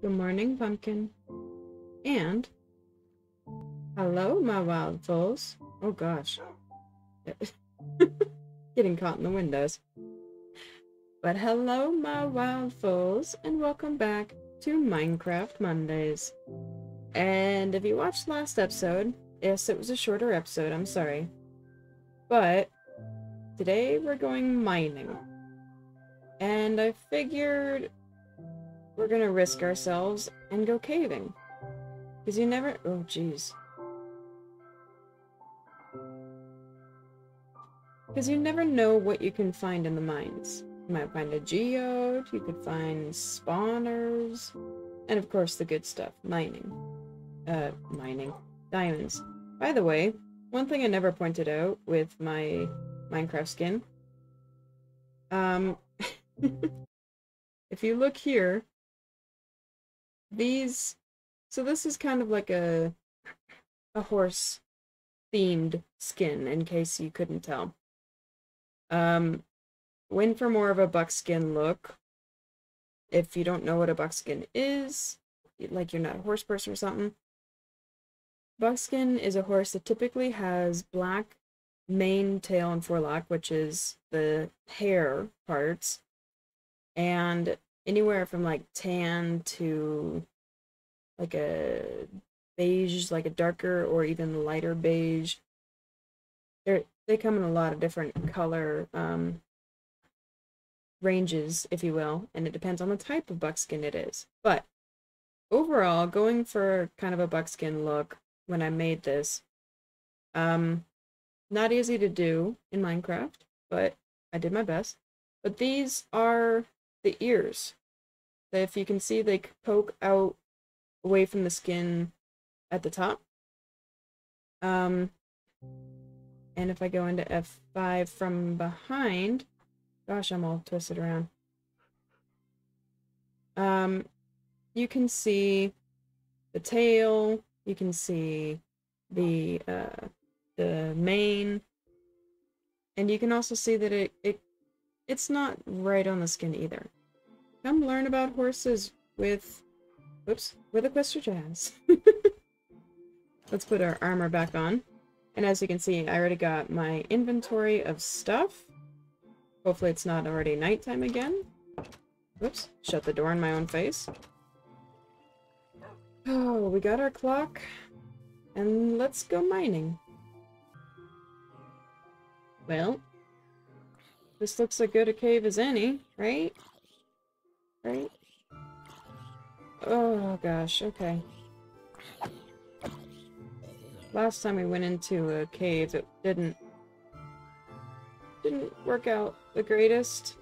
Good morning, pumpkin. And hello, my wild fools. Oh gosh. Getting caught in the windows. But hello, my wild fools, and welcome back to Minecraft Mondays. And if you watched last episode, yes, it was a shorter episode, I'm sorry. But today we're going mining. And I figured we're gonna risk ourselves and go caving. Because you never- oh jeez. Because you never know what you can find in the mines. You might find a geode, you could find spawners, and of course the good stuff, mining. Uh, mining. Diamonds. By the way, one thing I never pointed out with my Minecraft skin, um, if you look here, these, so this is kind of like a, a horse themed skin, in case you couldn't tell. Um, went for more of a buckskin look. If you don't know what a buckskin is, like you're not a horse person or something, buckskin is a horse that typically has black mane, tail, and forelock, which is the hair parts, and anywhere from like tan to like a beige, like a darker or even lighter beige. They're, they come in a lot of different color um, ranges, if you will, and it depends on the type of buckskin it is. But overall, going for kind of a buckskin look when I made this, um, not easy to do in Minecraft, but I did my best. But these are the ears. If you can see, they poke out away from the skin at the top. Um, and if I go into F5 from behind, gosh, I'm all twisted around. Um, you can see the tail, you can see the, uh, the mane, and you can also see that it, it it's not right on the skin either. Come learn about horses with, whoops, with Equestrijas. Let's put our armor back on. And as you can see, I already got my inventory of stuff. Hopefully it's not already nighttime again. Whoops, shut the door in my own face. Oh, we got our clock. And let's go mining. Well, this looks as good a cave as any, right? Right? Oh gosh, okay. Last time we went into a cave, it didn't... didn't work out the greatest.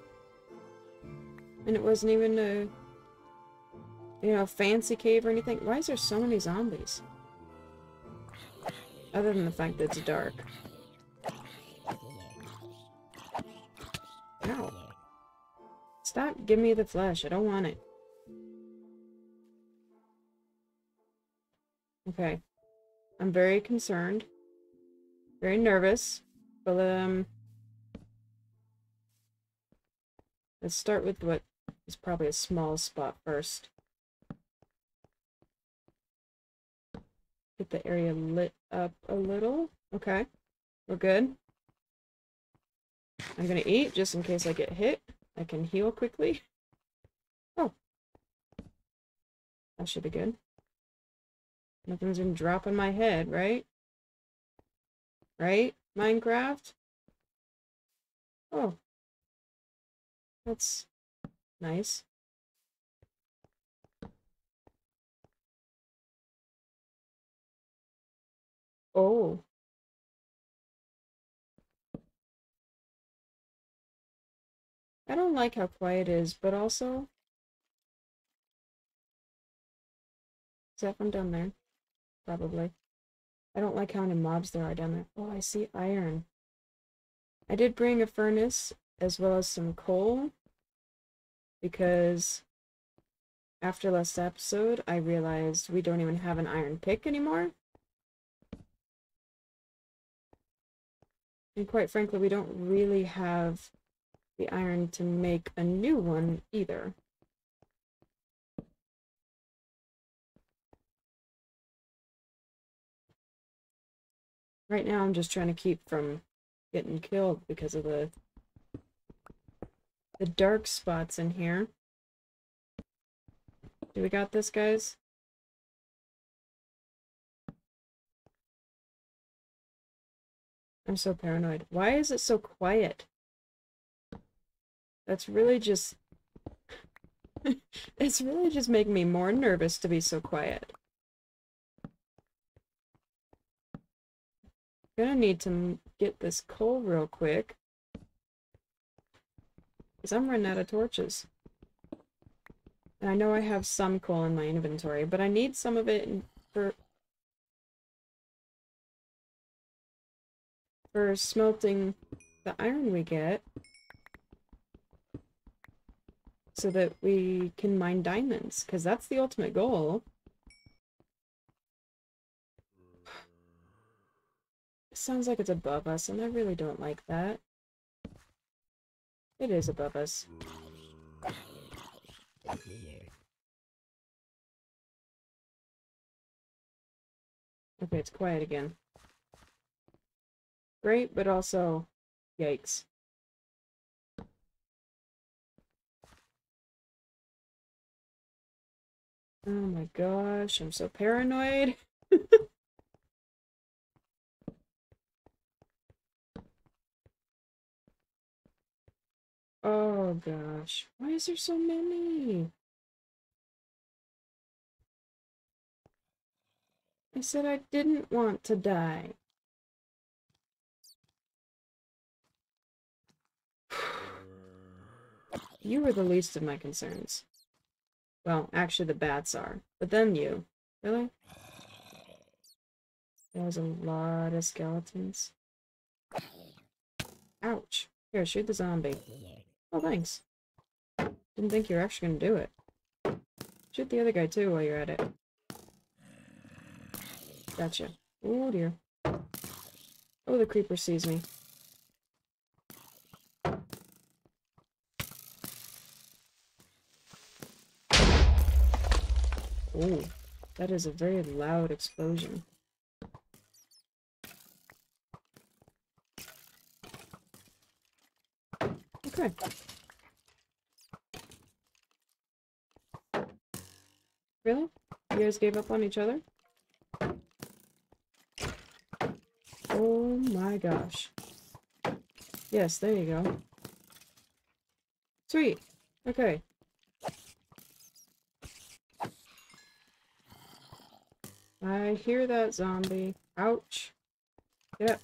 And it wasn't even a... you know, fancy cave or anything. Why is there so many zombies? Other than the fact that it's dark. Ow. Stop, give me the flesh. I don't want it. Okay. I'm very concerned. Very nervous. But, um... Let's start with what is probably a small spot first. Get the area lit up a little. Okay. We're good. I'm gonna eat just in case I get hit. I can heal quickly. Oh. That should be good. Nothing's gonna drop on my head, right? Right, Minecraft? Oh. That's nice. Oh. I don't like how quiet it is, but also... Is that from down there? Probably. I don't like how many mobs there are down there. Oh, I see iron. I did bring a furnace as well as some coal because after last episode I realized we don't even have an iron pick anymore. And quite frankly, we don't really have the iron to make a new one either. Right now I'm just trying to keep from getting killed because of the the dark spots in here. Do we got this, guys? I'm so paranoid. Why is it so quiet? That's really just... it's really just making me more nervous to be so quiet. Gonna need to get this coal real quick. Because I'm running out of torches. And I know I have some coal in my inventory, but I need some of it for for smelting the iron we get so that we can mine diamonds, because that's the ultimate goal. Sounds like it's above us, and I really don't like that. It is above us. Okay, it's quiet again. Great, but also, yikes. Oh my gosh, I'm so paranoid. oh gosh, why is there so many? I said I didn't want to die. You were the least of my concerns. Well, actually the bats are. But then you. Really? There was a lot of skeletons. Ouch. Here, shoot the zombie. Oh, thanks. Didn't think you were actually gonna do it. Shoot the other guy too while you're at it. Gotcha. Oh dear. Oh, the creeper sees me. Oh, that is a very loud explosion. Okay. Really? You guys gave up on each other? Oh my gosh. Yes, there you go. Sweet. Okay. I hear that zombie. Ouch. Yep.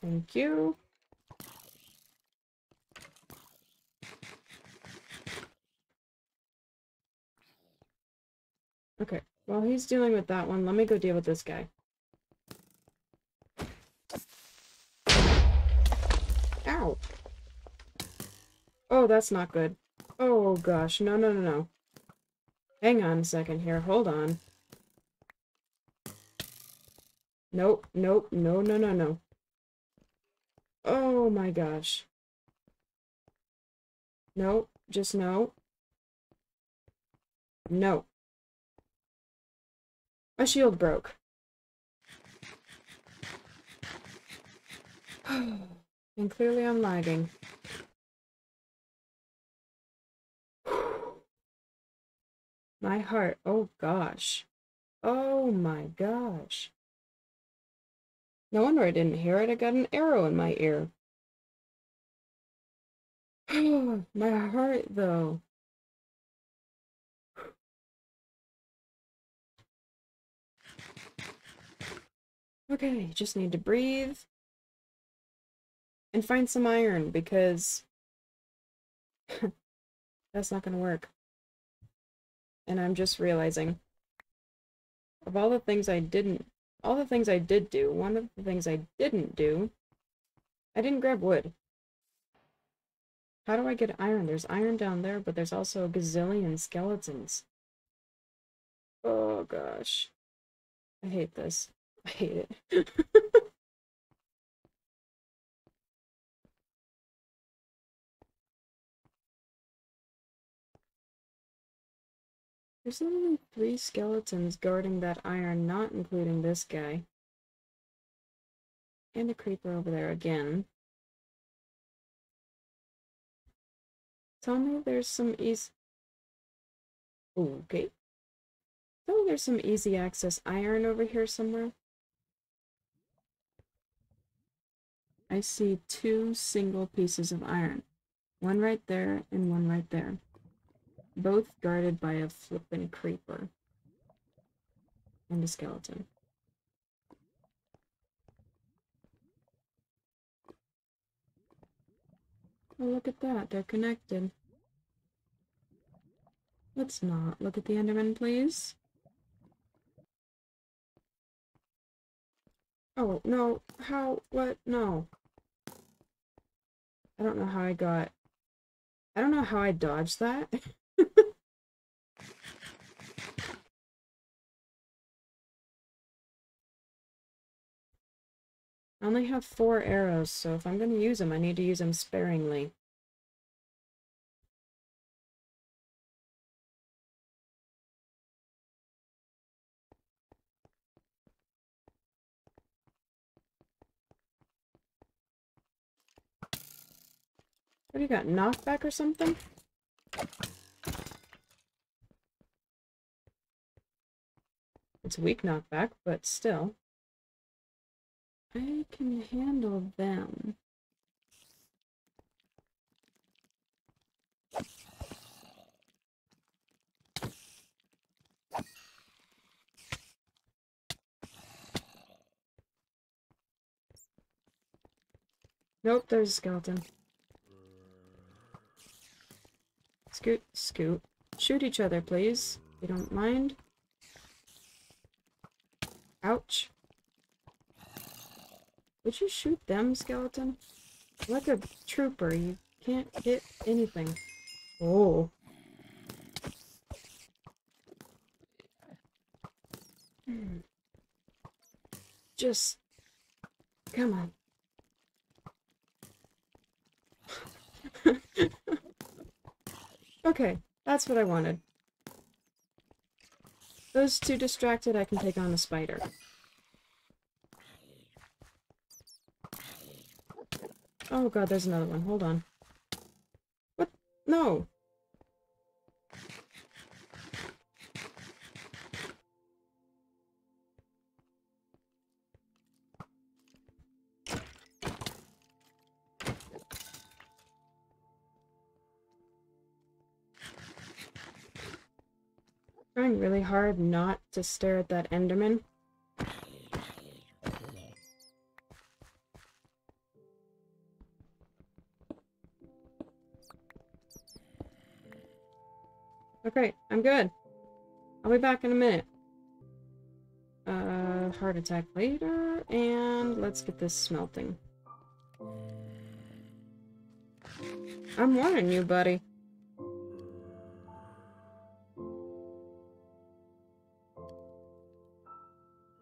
Thank you. Okay, while he's dealing with that one, let me go deal with this guy. Ow! Oh, that's not good. Oh gosh, no, no, no, no. Hang on a second here, hold on. Nope, nope, no, no, no, no. Oh my gosh. Nope, just no. No. My shield broke. and clearly I'm lagging. My heart. Oh gosh. Oh my gosh. No wonder I didn't hear it. I got an arrow in my ear. my heart, though. Okay, just need to breathe. And find some iron, because... that's not gonna work. And I'm just realizing of all the things I didn't, all the things I did do, one of the things I didn't do, I didn't grab wood. How do I get iron? There's iron down there, but there's also a gazillion skeletons. Oh gosh. I hate this. I hate it. There's only three skeletons guarding that iron, not including this guy. And a creeper over there again. Tell me there's some easy... Okay. Tell me there's some easy access iron over here somewhere. I see two single pieces of iron. One right there and one right there. Both guarded by a flippin' creeper. And a skeleton. Oh, look at that. They're connected. Let's not look at the Enderman, please. Oh, no. How? What? No. I don't know how I got... I don't know how I dodged that. I only have four arrows, so if I'm going to use them, I need to use them sparingly. What do you got, knockback or something? It's a weak knockback, but still. I can handle them. Nope, there's a skeleton. Scoot, scoot. Shoot each other, please. You don't mind. Ouch. Would you shoot them, skeleton? Like a trooper, you can't hit anything. Oh. Hmm. Just... Come on. okay, that's what I wanted. Those two distracted, I can take on the spider. Oh god, there's another one. Hold on. What? No! Trying really hard not to stare at that Enderman. Okay, I'm good. I'll be back in a minute. Uh, heart attack later, and let's get this smelting. I'm warning you, buddy.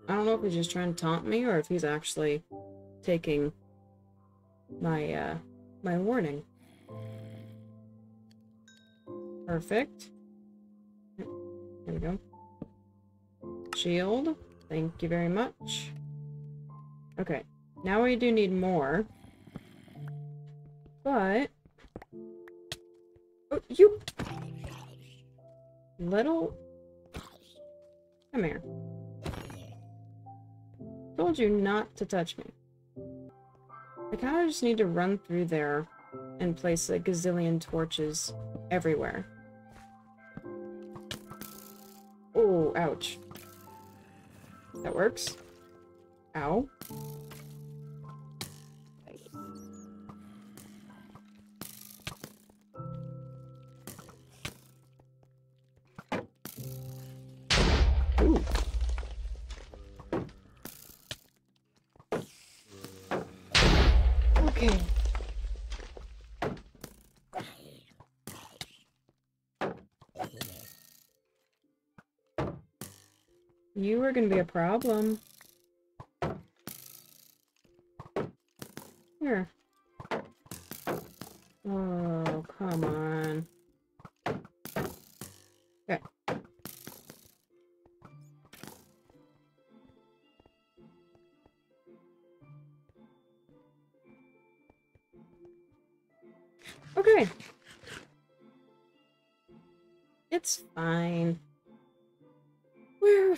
I don't know if he's just trying to taunt me or if he's actually taking my, uh, my warning. Perfect. There we go. Shield. Thank you very much. Okay. Now we do need more. But... Oh, you... Little... Come here. Told you not to touch me. I kind of just need to run through there and place a gazillion torches everywhere. Ouch. That works. Ow. Going to be a problem.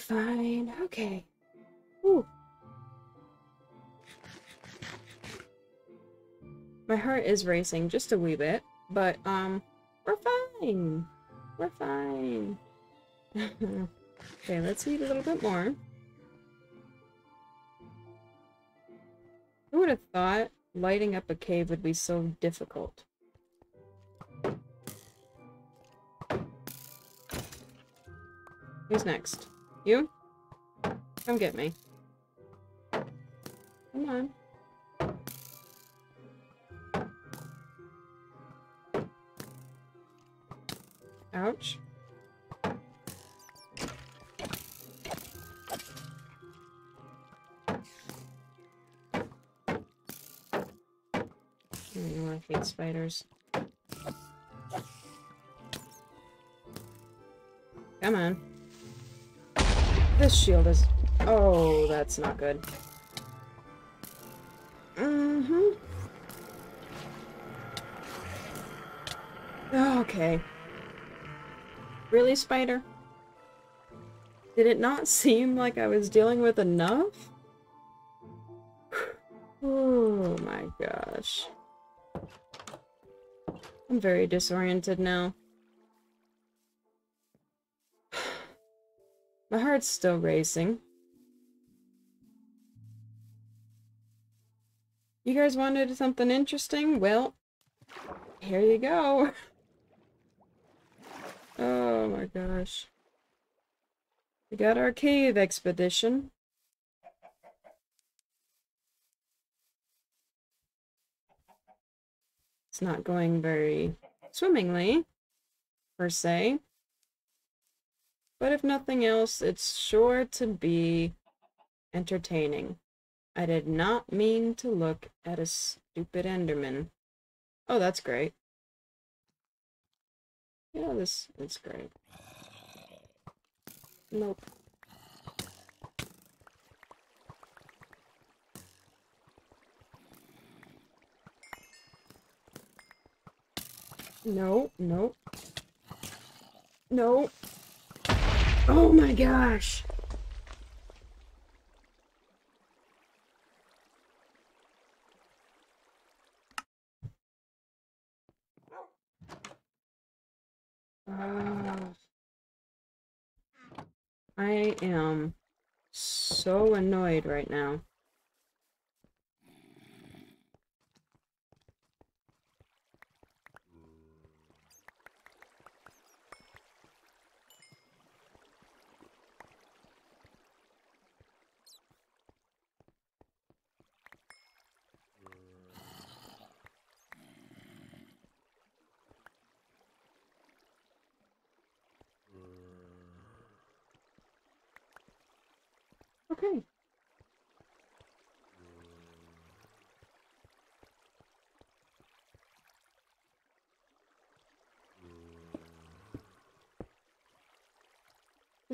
Fine. Okay. Ooh. My heart is racing just a wee bit, but, um, we're fine. We're fine. okay, let's eat a little bit more. Who would have thought lighting up a cave would be so difficult? Who's next? You? Come get me. Come on. Ouch. I hate spiders. Come on. This shield is... Oh, that's not good. Mm-hmm. Okay. Really, Spider? Did it not seem like I was dealing with enough? oh my gosh. I'm very disoriented now. My heart's still racing. You guys wanted something interesting? Well, here you go. Oh my gosh. We got our cave expedition. It's not going very swimmingly, per se. But if nothing else, it's sure to be entertaining. I did not mean to look at a stupid Enderman. Oh, that's great. Yeah, this is great. Nope. No, nope. No. Oh my gosh. Uh, I am so annoyed right now.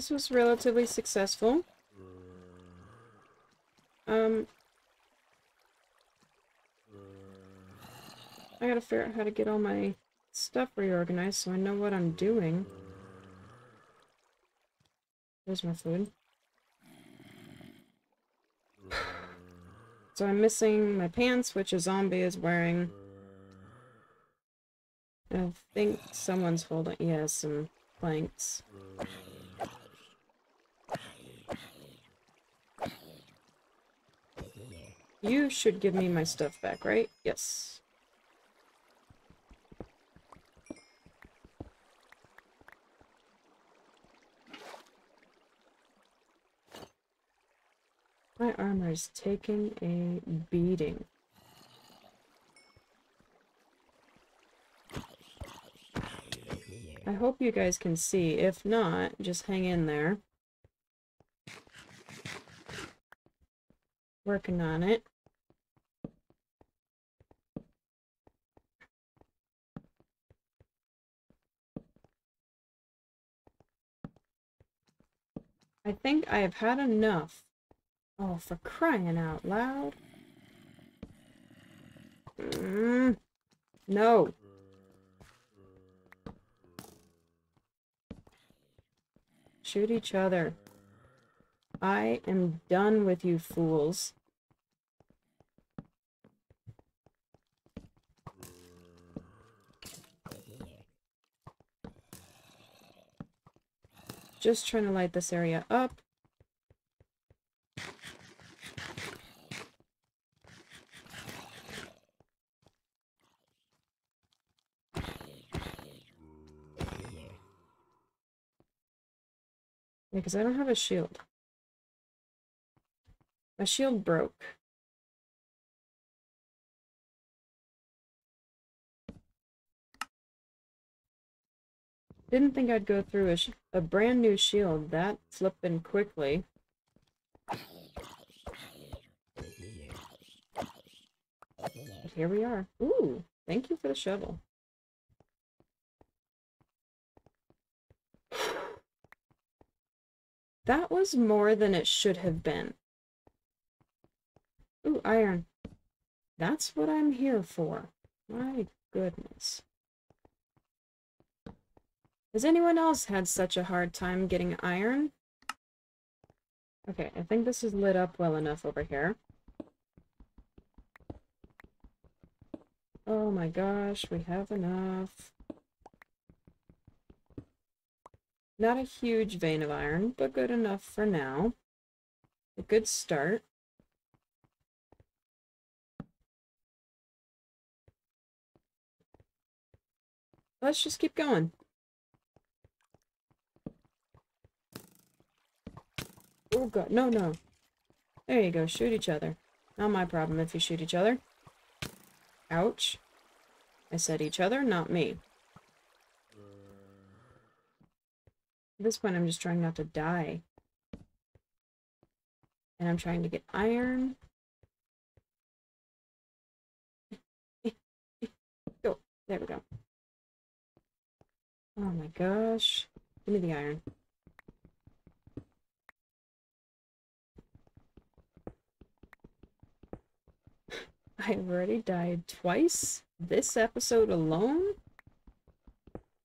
This was relatively successful. Um, I gotta figure out how to get all my stuff reorganized so I know what I'm doing. There's my food. So I'm missing my pants, which a zombie is wearing. I think someone's holding, yeah, some planks. You should give me my stuff back, right? Yes. My armor is taking a beating. I hope you guys can see. If not, just hang in there. Working on it. I think I have had enough. Oh, for crying out loud. Mm. No. Shoot each other. I am done with you fools. Just trying to light this area up. Because I don't have a shield. My shield broke. Didn't think I'd go through a, a brand new shield that flippin' quickly. But here we are. Ooh, thank you for the shovel. That was more than it should have been. Ooh, iron. That's what I'm here for. My goodness. Has anyone else had such a hard time getting iron? Okay, I think this is lit up well enough over here. Oh my gosh, we have enough. Not a huge vein of iron, but good enough for now. A good start. Let's just keep going. Oh god, no, no. There you go, shoot each other. Not my problem if you shoot each other. Ouch. I said each other, not me. At this point, I'm just trying not to die. And I'm trying to get iron. go. Oh, there we go. Oh my gosh. Give me the iron. I've already died twice this episode alone.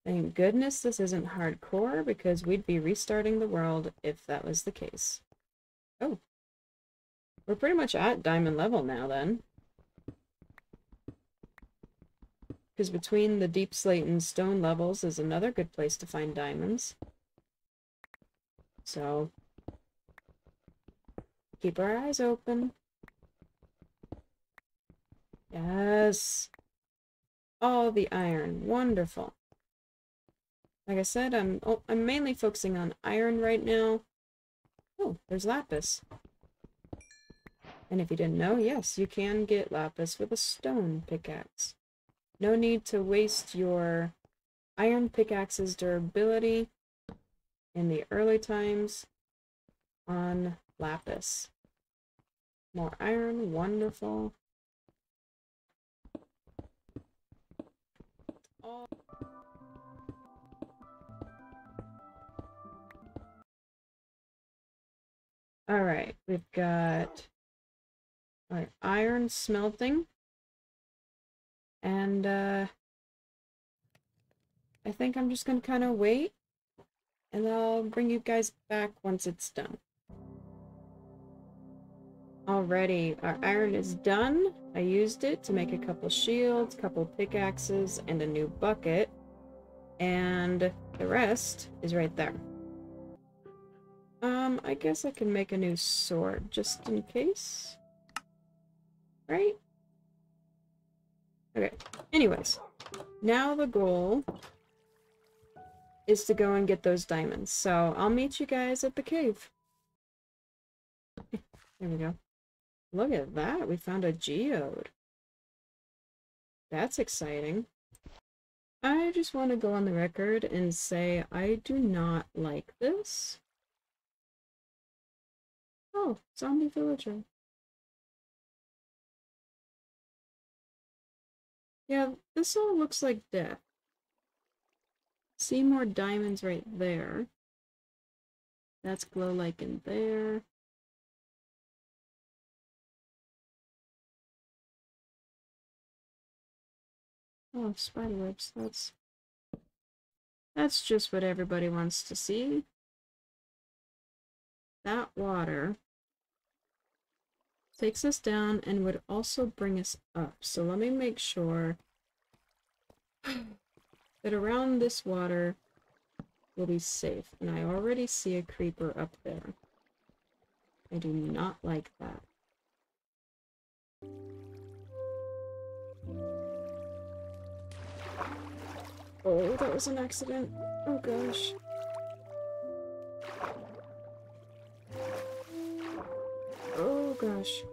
Thank goodness this isn't hardcore, because we'd be restarting the world if that was the case. Oh. We're pretty much at diamond level now, then. Because between the deepslate and stone levels is another good place to find diamonds. So, keep our eyes open. Yes. All the iron. Wonderful. Like I said, I'm oh, I'm mainly focusing on iron right now. Oh, there's lapis. And if you didn't know, yes, you can get lapis with a stone pickaxe. No need to waste your iron pickaxe's durability in the early times on lapis. More iron, wonderful. All right, we've got our iron smelting. And uh, I think I'm just going to kind of wait. And I'll bring you guys back once it's done. Alrighty, our iron is done. I used it to make a couple shields, couple pickaxes, and a new bucket. And the rest is right there. Um, I guess I can make a new sword, just in case. Right? Okay, anyways. Now the goal is to go and get those diamonds. So, I'll meet you guys at the cave. there we go. Look at that, we found a geode. That's exciting. I just want to go on the record and say I do not like this. Oh, zombie villager. Yeah, this all looks like death. See more diamonds right there. That's glow like in there. Oh, spiderwebs. That's that's just what everybody wants to see. that water takes us down and would also bring us up. So let me make sure that around this water will be safe. And I already see a creeper up there. I do not like that. Oh, that was an accident. Oh gosh. Gosh.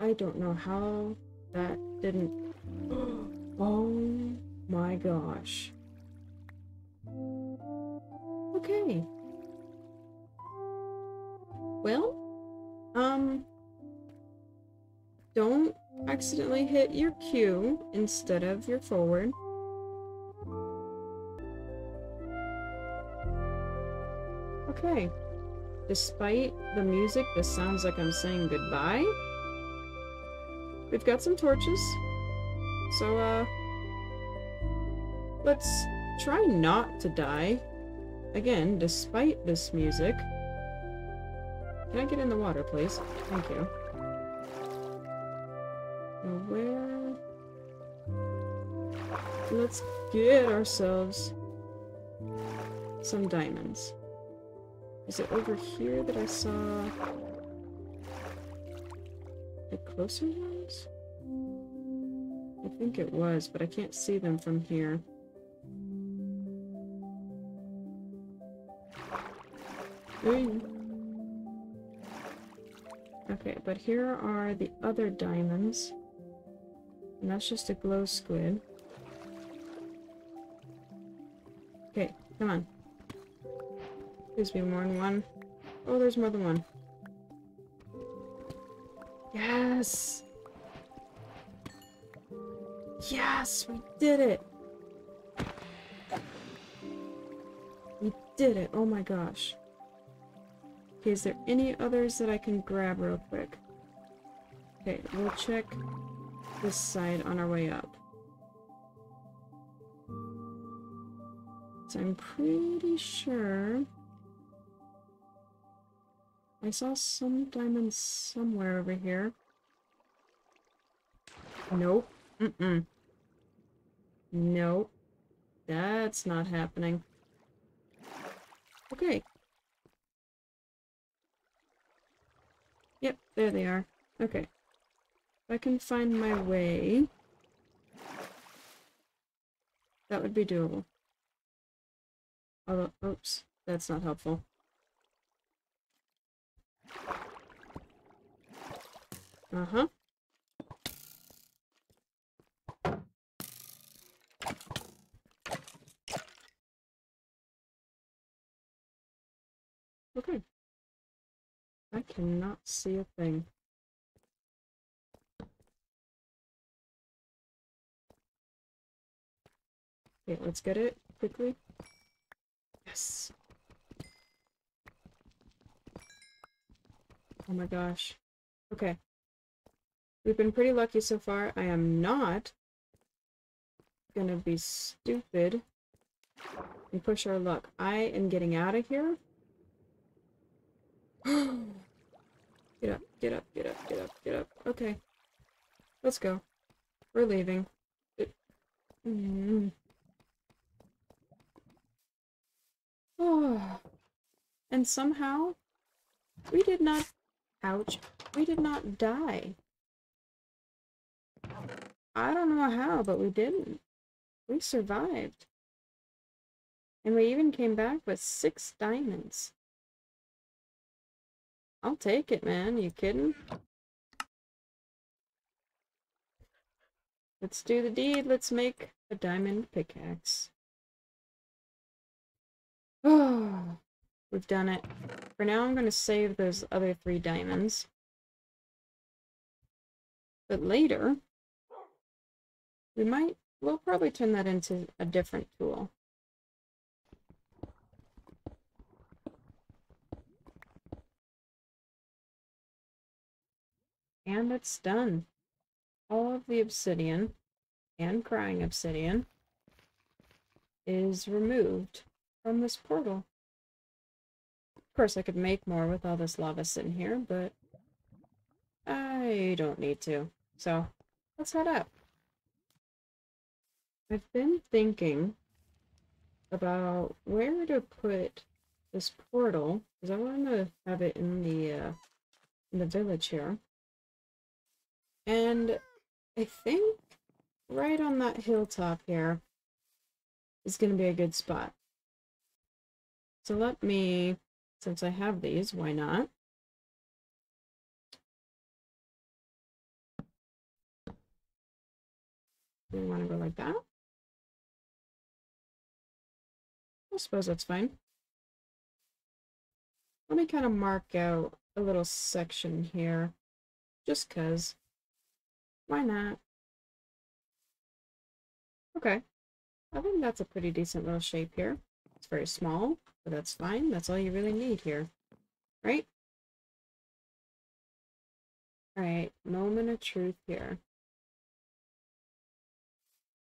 I don't know how that didn't... Oh my gosh. Okay. Well, um, don't accidentally hit your Q instead of your forward. Okay. Despite the music, this sounds like I'm saying goodbye. We've got some torches. So, uh, let's try not to die. Again, despite this music. Can I get in the water, please? Thank you. Where... Let's get ourselves some diamonds. Is it over here that I saw the closer ones? I think it was, but I can't see them from here. Okay, but here are the other diamonds. And that's just a glow squid. Okay, come on. Please be more than one. Oh, there's more than one. Yes! Yes, we did it! We did it, oh my gosh. Okay, is there any others that I can grab real quick? Okay, we'll check this side on our way up. So I'm pretty sure I saw some diamonds somewhere over here. Nope. Mm-mm. Nope. That's not happening. Okay. Yep, there they are. Okay. If I can find my way... That would be doable. Although, oops, that's not helpful. Uh-huh. Okay. I cannot see a thing. Okay, let's get it quickly. Yes. Oh my gosh. Okay. We've been pretty lucky so far. I am not gonna be stupid and push our luck. I am getting out of here. get up, get up, get up, get up, get up. Okay. Let's go. We're leaving. It mm. Oh. And somehow, we did not Ouch. We did not die. I don't know how, but we didn't. We survived. And we even came back with six diamonds. I'll take it, man. You kidding? Let's do the deed. Let's make a diamond pickaxe. Oh, We've done it. For now, I'm going to save those other three diamonds. But later, we might, we'll probably turn that into a different tool. And it's done. All of the obsidian and crying obsidian is removed from this portal. Of course, I could make more with all this lava sitting here, but I don't need to. So, let's head up. I've been thinking about where to put this portal, because I want to have it in the, uh, in the village here. And I think right on that hilltop here is going to be a good spot. So let me, since I have these, why not? We want to go like that. Suppose that's fine. Let me kind of mark out a little section here, just because. Why not? Okay. I think that's a pretty decent little shape here. It's very small, but that's fine. That's all you really need here. Right? Alright, moment of truth here.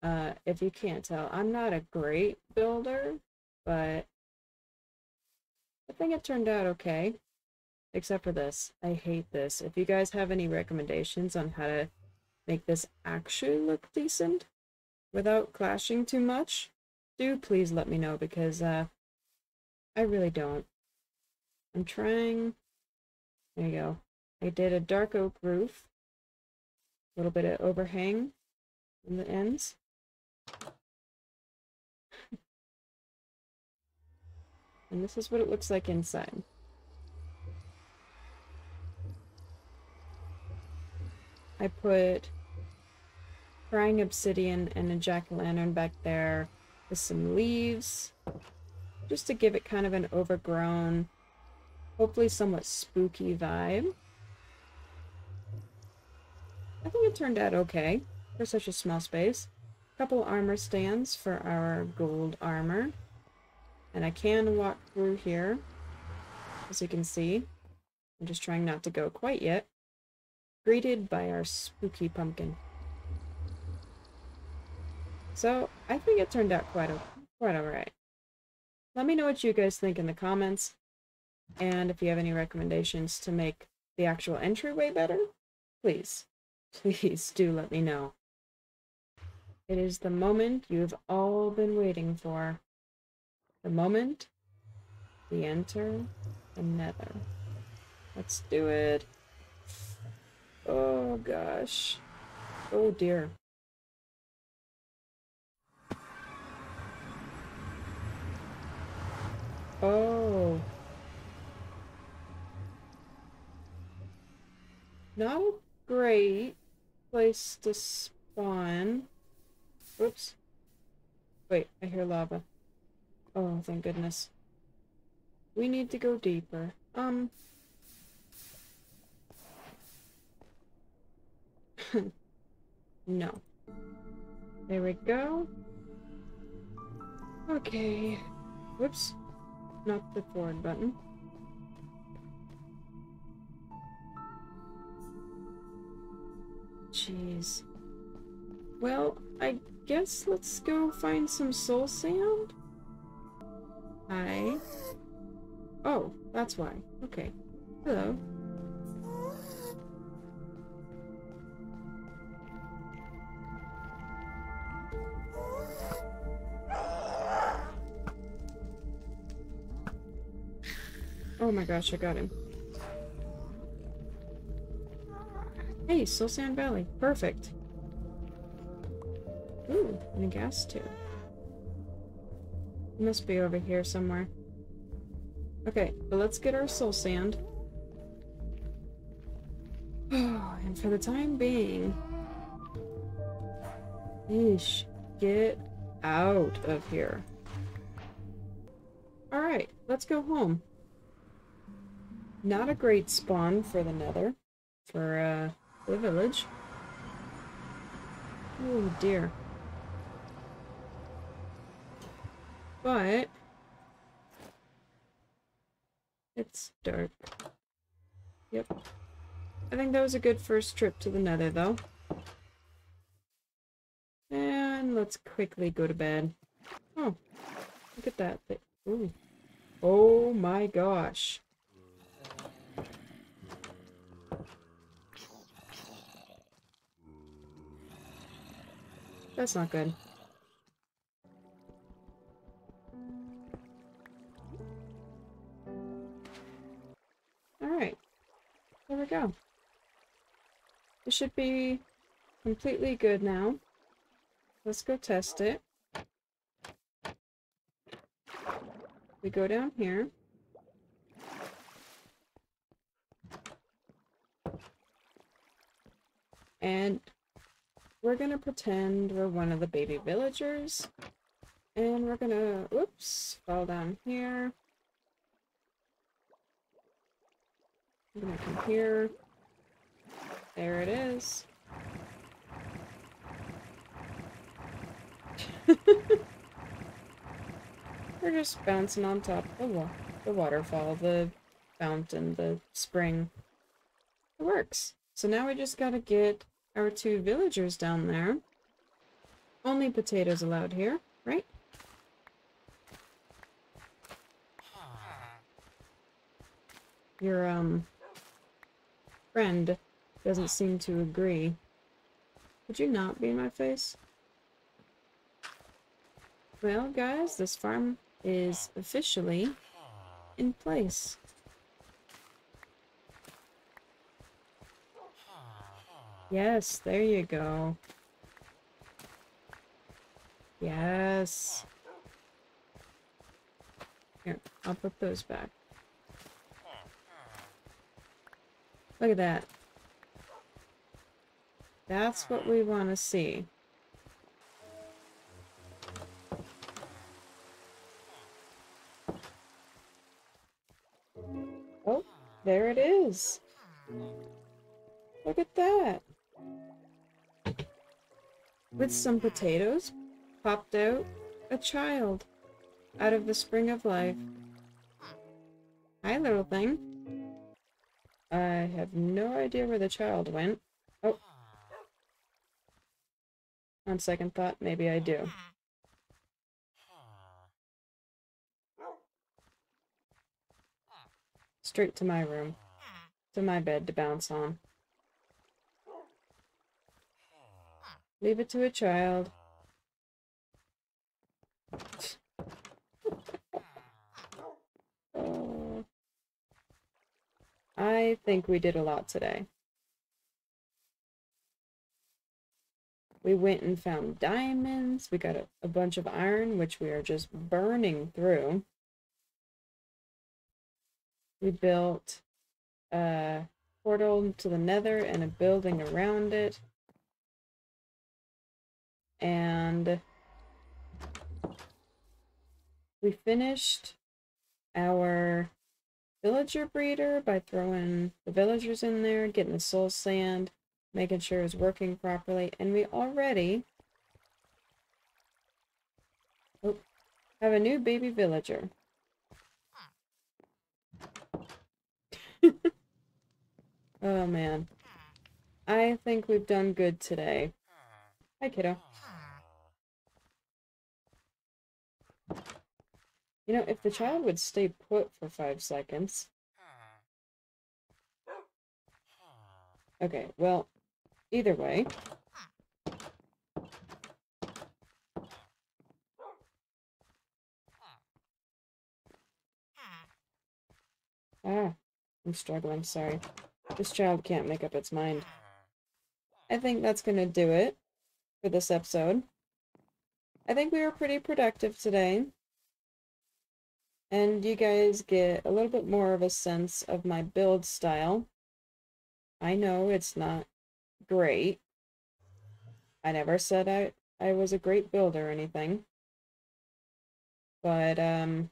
Uh, if you can't tell, I'm not a great builder, but I think it turned out okay. Except for this. I hate this. If you guys have any recommendations on how to make this actually look decent without clashing too much, do please let me know because uh, I really don't. I'm trying. There you go. I did a dark oak roof. A little bit of overhang in the ends. And this is what it looks like inside. I put crying obsidian and a jack-o'-lantern back there with some leaves just to give it kind of an overgrown hopefully somewhat spooky vibe. I think it turned out okay for such a small space. Couple armor stands for our gold armor and I can walk through here as you can see I'm just trying not to go quite yet greeted by our spooky pumpkin so I think it turned out quite quite alright. Let me know what you guys think in the comments, and if you have any recommendations to make the actual entryway better, please, please do let me know. It is the moment you've all been waiting for. The moment we enter the nether. Let's do it. Oh gosh. Oh dear. Oh. Not a great place to spawn. Oops. Wait, I hear lava. Oh, thank goodness. We need to go deeper. Um. no. There we go. Okay. Whoops not the forward button. Jeez. Well, I guess let's go find some soul sand? Hi. Oh, that's why. Okay. Hello. Oh my gosh, I got him. Hey, Soul Sand Valley. Perfect. Ooh, and a gas tube. Must be over here somewhere. Okay, but let's get our soul sand. Oh, and for the time being... Yeesh. Get out of here. Alright, let's go home. Not a great spawn for the nether. For, uh, the village. Oh dear. but it's dark. Yep. I think that was a good first trip to the nether, though. And let's quickly go to bed. Oh, look at that. Ooh. Oh my gosh. That's not good. Alright. There we go. It should be completely good now. Let's go test it. We go down here. And we're gonna pretend we're one of the baby villagers. And we're gonna, oops, fall down here. I'm gonna come here. There it is. We're just bouncing on top of the, wa the waterfall, the fountain, the spring. It works. So now we just gotta get our two villagers down there. Only potatoes allowed here, right? Your, um, friend doesn't seem to agree. Would you not be in my face? Well, guys, this farm is officially in place. Yes, there you go. Yes. Here, I'll put those back. Look at that. That's what we want to see. Oh, there it is. Look at that. With some potatoes, popped out a child out of the spring of life. Hi, little thing. I have no idea where the child went. Oh. On second thought, maybe I do. Straight to my room. To my bed to bounce on. Leave it to a child. oh. I think we did a lot today. We went and found diamonds. We got a, a bunch of iron, which we are just burning through. We built a portal to the nether and a building around it. And we finished our villager breeder by throwing the villagers in there, getting the soul sand, making sure it's working properly, and we already oh, have a new baby villager. oh man. I think we've done good today. Hi, kiddo. You know, if the child would stay put for five seconds. Okay, well, either way. Ah, I'm struggling, sorry. This child can't make up its mind. I think that's gonna do it for this episode. I think we were pretty productive today. And you guys get a little bit more of a sense of my build style. I know it's not great. I never said I, I was a great builder or anything. But, um,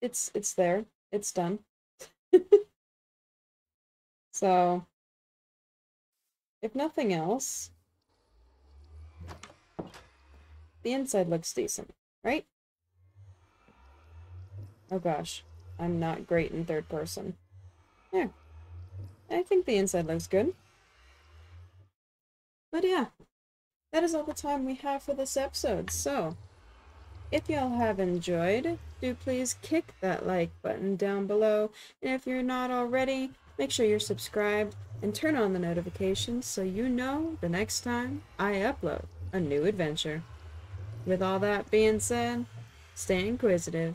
it's, it's there. It's done. so, if nothing else, the inside looks decent, right? Oh gosh, I'm not great in third person. Yeah, I think the inside looks good. But yeah, that is all the time we have for this episode. So, if y'all have enjoyed, do please kick that like button down below. And if you're not already, make sure you're subscribed and turn on the notifications so you know the next time I upload a new adventure. With all that being said, stay inquisitive,